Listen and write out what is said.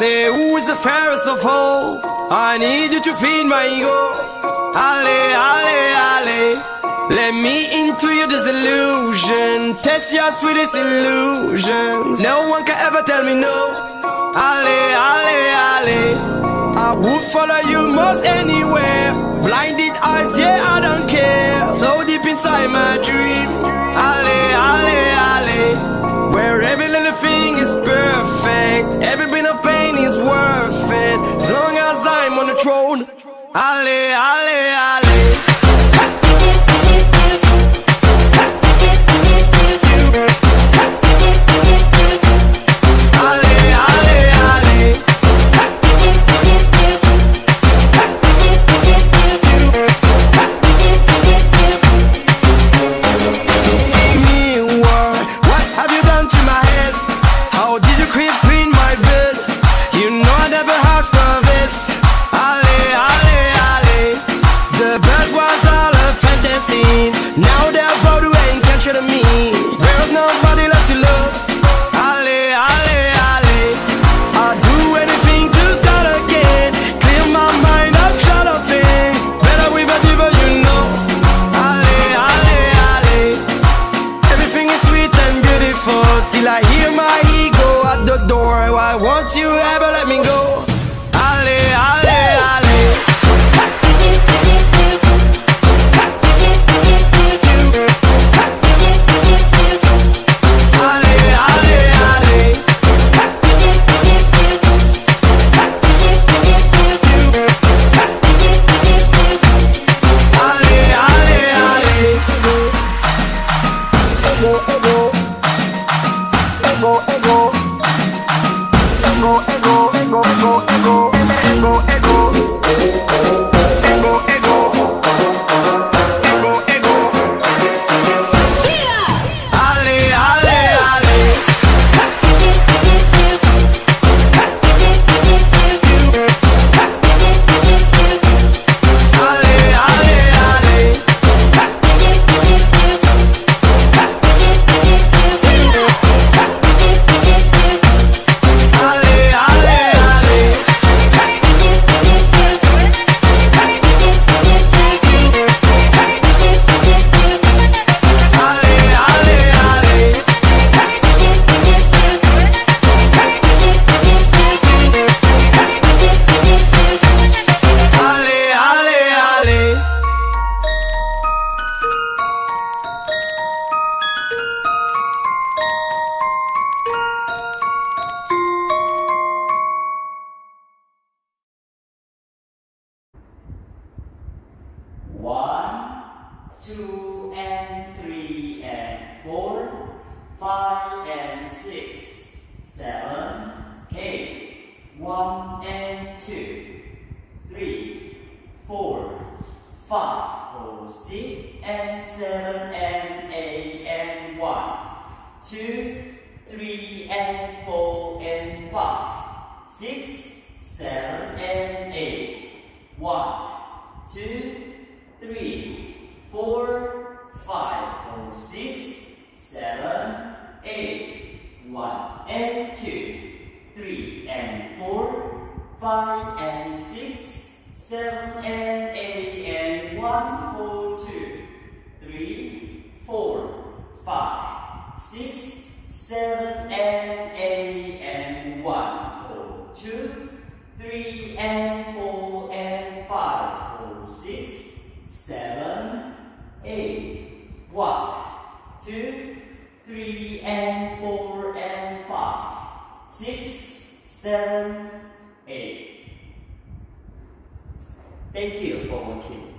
Say who's the fairest of all? I need you to feed my ego. Ale, ale, ale. Let me into your disillusion. Test your sweetest illusions. No one can ever tell me no. Ale, ale, ale. I would follow you most anywhere. Blinded eyes, yeah, I don't care. So deep inside my dream. Ale, ale, ale. Where every little thing is perfect. Every throne. Ale, ale, ale. to me. Oh. 2 and 3 and 4, 5 and 6, 7, 8, 1 and 2, 3, 4, 5 or 6 and 7 and 8 and 1, 2, 3 and 4 and 5, 6, 7 and 8, 1, 2, 3, four, five, oh, six, seven, eight, one, and two, three, and four, five, and six, seven, and eight, and one, four, two, three, four, five, six, seven, and eight, and one, four, two, three, and four, and five, oh, six, seven, eight, one, two, three, and four, and five, six, seven, eight. Thank you for watching.